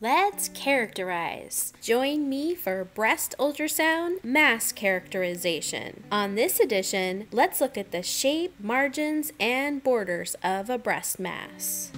Let's characterize. Join me for breast ultrasound mass characterization. On this edition, let's look at the shape, margins, and borders of a breast mass.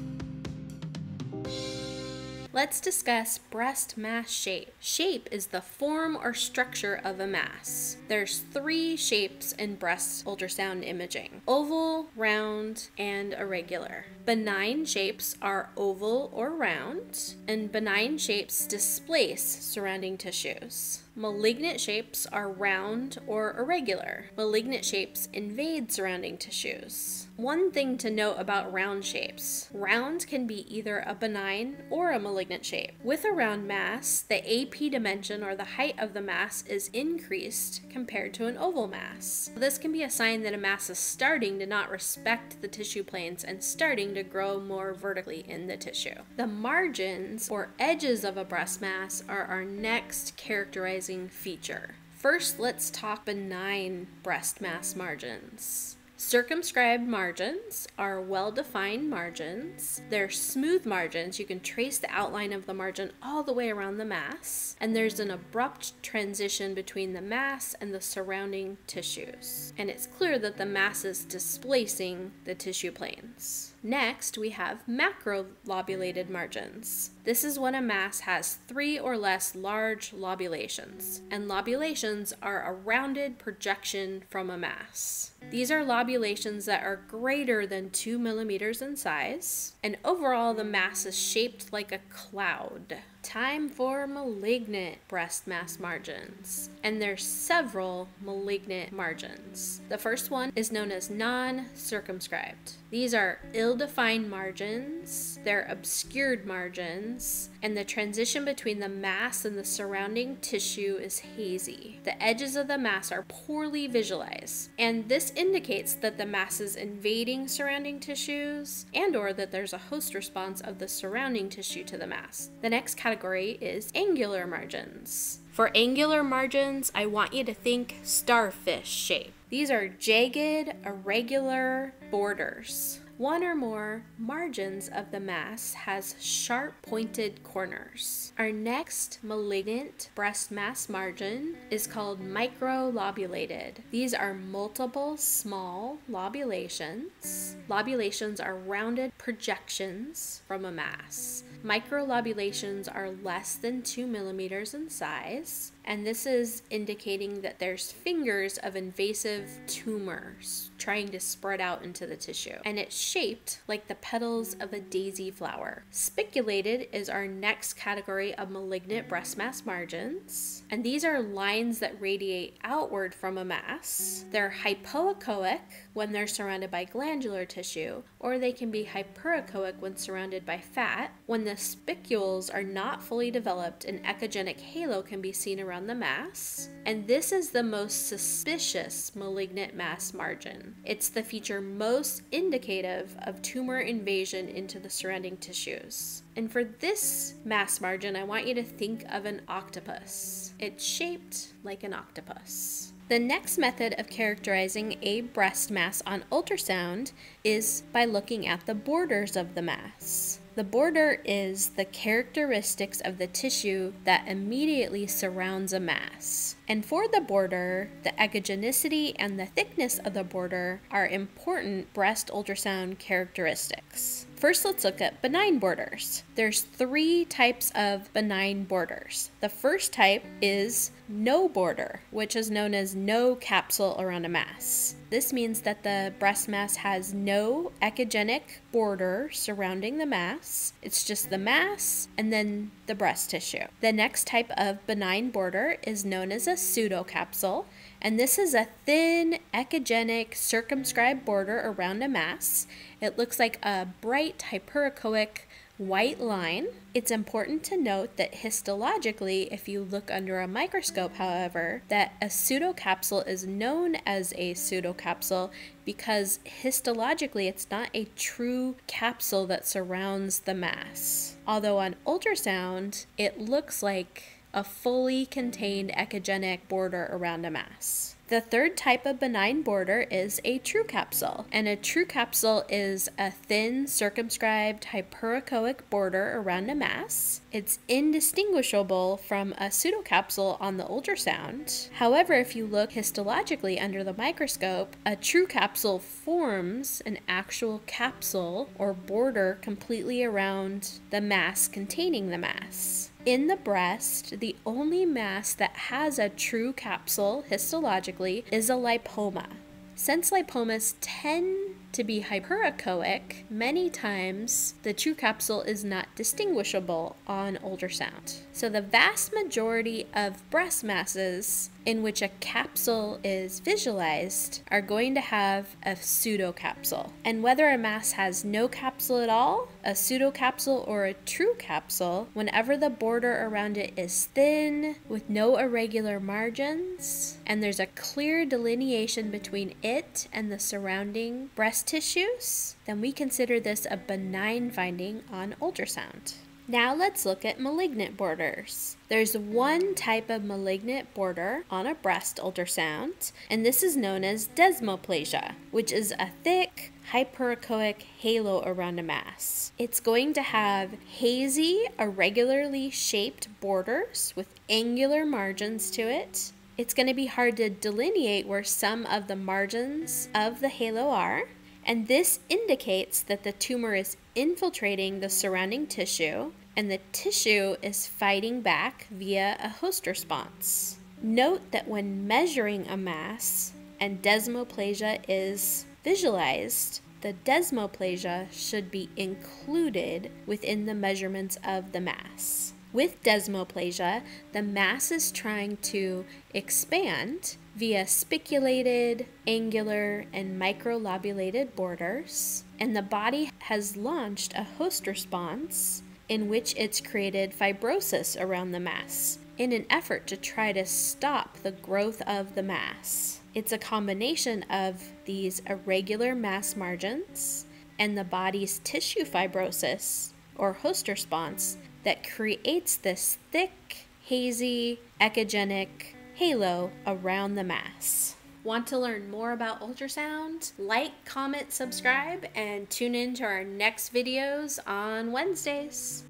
Let's discuss breast mass shape. Shape is the form or structure of a mass. There's three shapes in breast ultrasound imaging oval, round, and irregular. Benign shapes are oval or round, and benign shapes displace surrounding tissues. Malignant shapes are round or irregular. Malignant shapes invade surrounding tissues. One thing to note about round shapes round can be either a benign or a malignant shape. With a round mass, the AP dimension or the height of the mass is increased compared to an oval mass. This can be a sign that a mass is starting to not respect the tissue planes and starting to grow more vertically in the tissue. The margins or edges of a breast mass are our next characterizing feature. First, let's talk benign breast mass margins. Circumscribed margins are well defined margins. They're smooth margins. You can trace the outline of the margin all the way around the mass. And there's an abrupt transition between the mass and the surrounding tissues. And it's clear that the mass is displacing the tissue planes. Next, we have macrolobulated margins. This is when a mass has three or less large lobulations, and lobulations are a rounded projection from a mass. These are lobulations that are greater than 2 millimeters in size, and overall the mass is shaped like a cloud. Time for malignant breast mass margins. And there's several malignant margins. The first one is known as non-circumscribed. These are ill-defined margins, they're obscured margins, and the transition between the mass and the surrounding tissue is hazy. The edges of the mass are poorly visualized, and this indicates that the mass is invading surrounding tissues and or that there's a host response of the surrounding tissue to the mass. The next category is angular margins. For angular margins, I want you to think starfish shape. These are jagged, irregular borders. One or more margins of the mass has sharp pointed corners. Our next malignant breast mass margin is called microlobulated. These are multiple small lobulations. Lobulations are rounded projections from a mass. Microlobulations are less than 2 millimeters in size, and this is indicating that there's fingers of invasive tumors trying to spread out into the tissue, and it's shaped like the petals of a daisy flower. Spiculated is our next category of malignant breast mass margins, and these are lines that radiate outward from a mass. They're hypoechoic when they're surrounded by glandular tissue, or they can be hyperechoic when surrounded by fat. When the spicules are not fully developed, an echogenic halo can be seen around the mass, and this is the most suspicious malignant mass margin. It's the feature most indicative of tumor invasion into the surrounding tissues. And for this mass margin, I want you to think of an octopus. It's shaped like an octopus. The next method of characterizing a breast mass on ultrasound is by looking at the borders of the mass. The border is the characteristics of the tissue that immediately surrounds a mass. And for the border, the echogenicity and the thickness of the border are important breast ultrasound characteristics. First, let's look at benign borders. There's three types of benign borders. The first type is no border, which is known as no capsule around a mass. This means that the breast mass has no echogenic border surrounding the mass. It's just the mass and then the breast tissue. The next type of benign border is known as a pseudocapsule, and this is a thin, echogenic, circumscribed border around a mass. It looks like a bright, hyperechoic white line. It's important to note that histologically, if you look under a microscope, however, that a pseudocapsule is known as a pseudocapsule because histologically it's not a true capsule that surrounds the mass. Although on ultrasound, it looks like a fully contained echogenic border around a mass. The third type of benign border is a true capsule, and a true capsule is a thin, circumscribed, hyperechoic border around a mass. It's indistinguishable from a pseudocapsule on the ultrasound. However, if you look histologically under the microscope, a true capsule forms an actual capsule or border completely around the mass containing the mass. In the breast, the only mass that has a true capsule histologically is a lipoma. Since lipomas tend to be hyperechoic, many times the true capsule is not distinguishable on ultrasound. So, the vast majority of breast masses in which a capsule is visualized are going to have a pseudocapsule. And whether a mass has no capsule at all, a pseudocapsule, or a true capsule, whenever the border around it is thin with no irregular margins, and there's a clear delineation between it and the surrounding breast tissues, then we consider this a benign finding on ultrasound. Now let's look at malignant borders. There's one type of malignant border on a breast ultrasound, and this is known as desmoplasia, which is a thick, hyperechoic halo around a mass. It's going to have hazy, irregularly shaped borders with angular margins to it. It's going to be hard to delineate where some of the margins of the halo are, and this indicates that the tumor is infiltrating the surrounding tissue and the tissue is fighting back via a host response. Note that when measuring a mass and desmoplasia is visualized, the desmoplasia should be included within the measurements of the mass. With desmoplasia, the mass is trying to expand via spiculated, angular, and microlobulated borders, and the body has launched a host response in which it's created fibrosis around the mass in an effort to try to stop the growth of the mass. It's a combination of these irregular mass margins and the body's tissue fibrosis or host response that creates this thick, hazy, echogenic halo around the mass. Want to learn more about ultrasound? Like, comment, subscribe, and tune in to our next videos on Wednesdays.